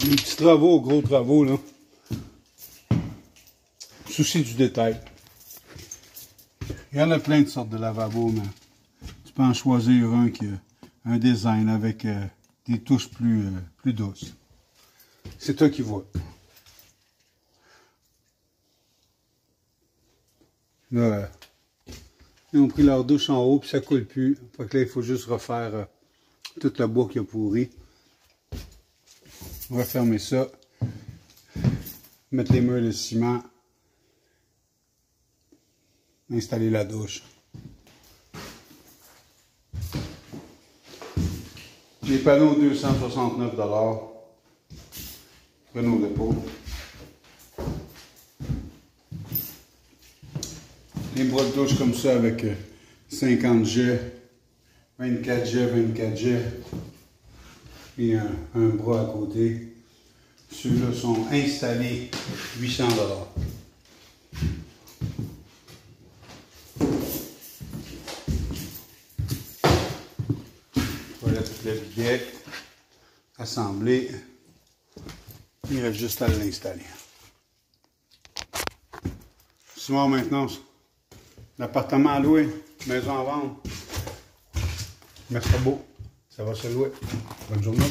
Les petits travaux, gros travaux, là. Souci du détail. Il y en a plein de sortes de lavabos, mais tu peux en choisir un qui a un design avec euh, des touches plus, euh, plus douces. C'est toi qui vois. Là, ils ont pris leur douche en haut, puis ça coule plus. Fait que là, il faut juste refaire euh, toute la bois qui a pourri. On va fermer ça. Mettre les murs de ciment. Installer la douche. Les panneaux 269 Renault dépôt. Les bras de douche comme ça avec 50 G, 24 G, 24 G et un, bras à côté. Ceux-là sont installés 800 Voilà tout le bidet assemblé. Il reste juste à l'installer. Souvent maintenant, l'appartement à louer, maison à vendre. Merci beau. Ça va salouer. Bonne journée.